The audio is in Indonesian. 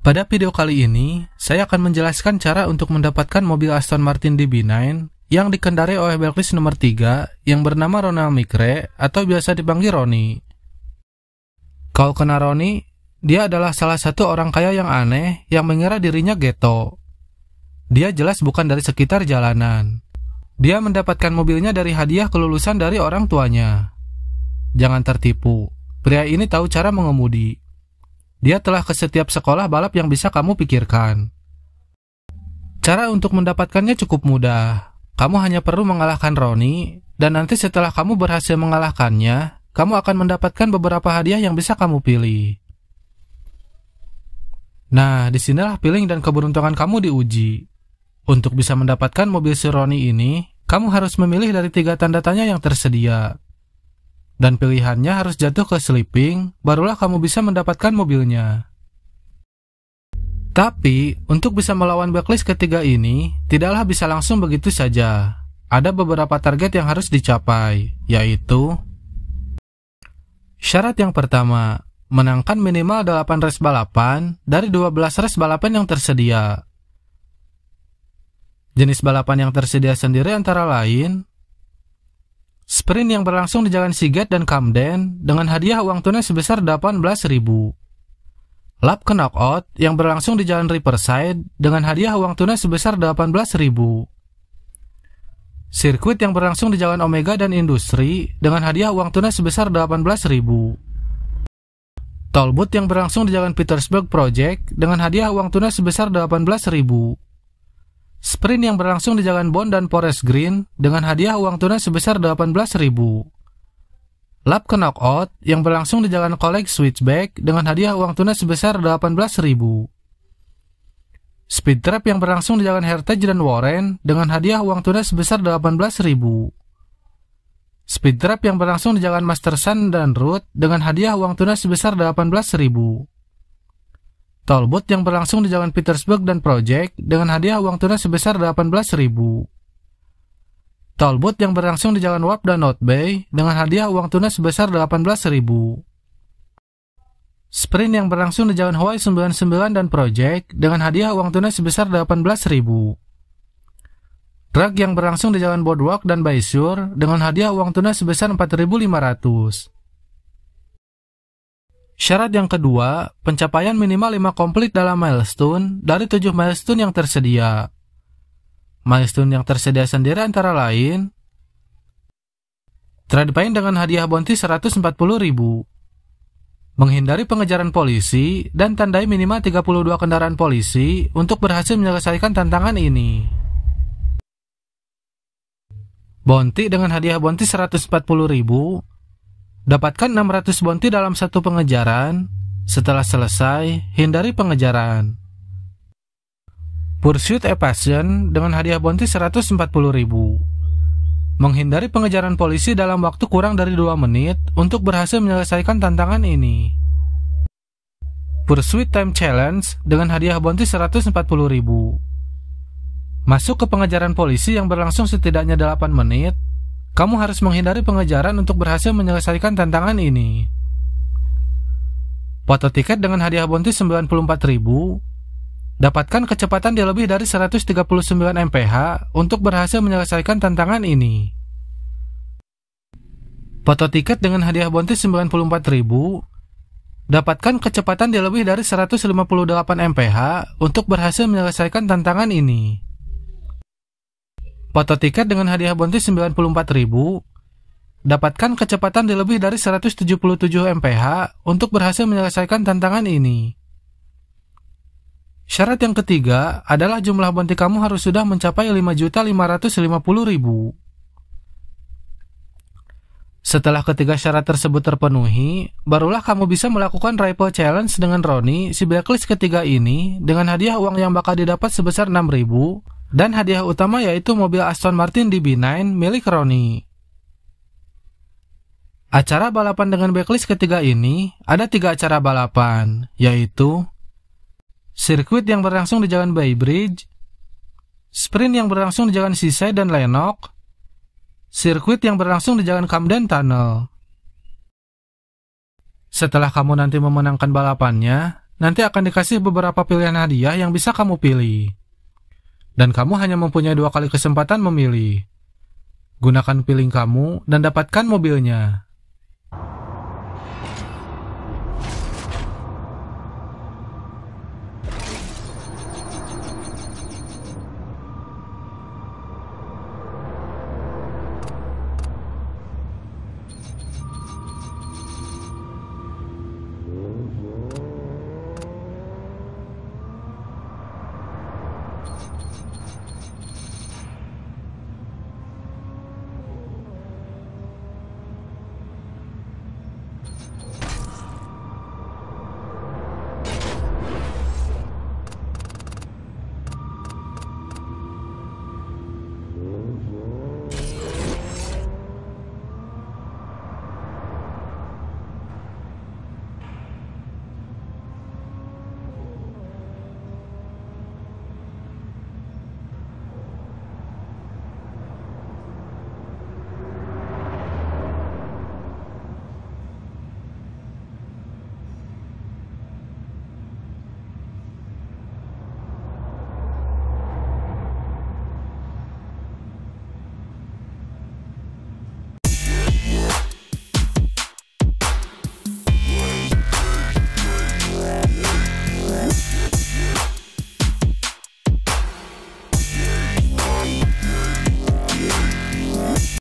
Pada video kali ini, saya akan menjelaskan cara untuk mendapatkan mobil Aston Martin DB9 yang dikendarai oleh backlist nomor 3 yang bernama Ronald Mikre atau biasa dipanggil Roni. Kau kenal Roni? Dia adalah salah satu orang kaya yang aneh yang mengira dirinya ghetto. Dia jelas bukan dari sekitar jalanan. Dia mendapatkan mobilnya dari hadiah kelulusan dari orang tuanya. Jangan tertipu, pria ini tahu cara mengemudi. Dia telah ke setiap sekolah balap yang bisa kamu pikirkan. Cara untuk mendapatkannya cukup mudah. Kamu hanya perlu mengalahkan Roni, dan nanti setelah kamu berhasil mengalahkannya, kamu akan mendapatkan beberapa hadiah yang bisa kamu pilih. Nah, di sinilah feeling dan keberuntungan kamu diuji. Untuk bisa mendapatkan mobil si Roni ini, kamu harus memilih dari tiga tanda tanya yang tersedia dan pilihannya harus jatuh ke sleeping, barulah kamu bisa mendapatkan mobilnya. Tapi, untuk bisa melawan backlist ketiga ini, tidaklah bisa langsung begitu saja. Ada beberapa target yang harus dicapai, yaitu Syarat yang pertama, menangkan minimal 8 race balapan dari 12 race balapan yang tersedia. Jenis balapan yang tersedia sendiri antara lain Sprint yang berlangsung di Jalan Siget dan Camden dengan hadiah uang tunai sebesar 18.000. Lap knockout yang berlangsung di Jalan Riverside dengan hadiah uang tunai sebesar 18.000. Sirkuit yang berlangsung di Jalan Omega dan Industri dengan hadiah uang tunai sebesar 18.000. Tolbut yang berlangsung di Jalan Petersburg Project dengan hadiah uang tunai sebesar 18.000 Sprint yang berlangsung di Jalan Bond dan Forest Green dengan hadiah uang tunai sebesar 18.000. Lap knockout yang berlangsung di Jalan College Switchback dengan hadiah uang tunai sebesar 18.000. Speed Trap yang berlangsung di Jalan Heritage dan Warren dengan hadiah uang tunai sebesar 18.000. Speed Trap yang berlangsung di Jalan Master Sun dan Root dengan hadiah uang tunai sebesar 18.000. Tolbut yang berlangsung di Jalan Petersburg dan Project dengan hadiah uang tunai sebesar 18.000. Tolbut yang berlangsung di Jalan Warp dan North Bay dengan hadiah uang tunai sebesar 18.000. Sprint yang berlangsung di Jalan Hawaii 99 dan Project dengan hadiah uang tunai sebesar 18.000. Drag yang berlangsung di Jalan Boardwalk dan Bayshore dengan hadiah uang tunai sebesar 4.500. Syarat yang kedua, pencapaian minimal 5 komplit dalam milestone dari 7 milestone yang tersedia. Milestone yang tersedia sendiri antara lain Trade paint dengan hadiah bounty 140 ribu Menghindari pengejaran polisi dan tandai minimal 32 kendaraan polisi untuk berhasil menyelesaikan tantangan ini. Bounty dengan hadiah bounty 140 ribu Dapatkan 600 bounty dalam satu pengejaran. Setelah selesai, hindari pengejaran. Pursuit Evasion dengan hadiah bounty 140 ribu. Menghindari pengejaran polisi dalam waktu kurang dari 2 menit untuk berhasil menyelesaikan tantangan ini. Pursuit Time Challenge dengan hadiah bounty 140 ribu. Masuk ke pengejaran polisi yang berlangsung setidaknya 8 menit kamu harus menghindari pengejaran untuk berhasil menyelesaikan tantangan ini. Foto tiket dengan hadiah bounty 94.000. Dapatkan kecepatan di lebih dari 139 mph untuk berhasil menyelesaikan tantangan ini. Foto tiket dengan hadiah bounty 94.000. Dapatkan kecepatan di lebih dari 158 mph untuk berhasil menyelesaikan tantangan ini. Foto tiket dengan hadiah bounty 94.000. Dapatkan kecepatan di lebih dari 177 mph untuk berhasil menyelesaikan tantangan ini. Syarat yang ketiga adalah jumlah bounty kamu harus sudah mencapai 5.550.000. Setelah ketiga syarat tersebut terpenuhi, barulah kamu bisa melakukan Rifle Challenge dengan Roni si blacklist ketiga ini dengan hadiah uang yang bakal didapat sebesar 6.000 dan hadiah utama yaitu mobil Aston Martin DB9 milik Roni. Acara balapan dengan backlist ketiga ini ada tiga acara balapan, yaitu sirkuit yang berlangsung di Jalan Bay Bridge, sprint yang berlangsung di Jalan Seaside dan Lenok, sirkuit yang berlangsung di Jalan Camden Tunnel. Setelah kamu nanti memenangkan balapannya, nanti akan dikasih beberapa pilihan hadiah yang bisa kamu pilih. Dan kamu hanya mempunyai dua kali kesempatan memilih. Gunakan piling kamu dan dapatkan mobilnya.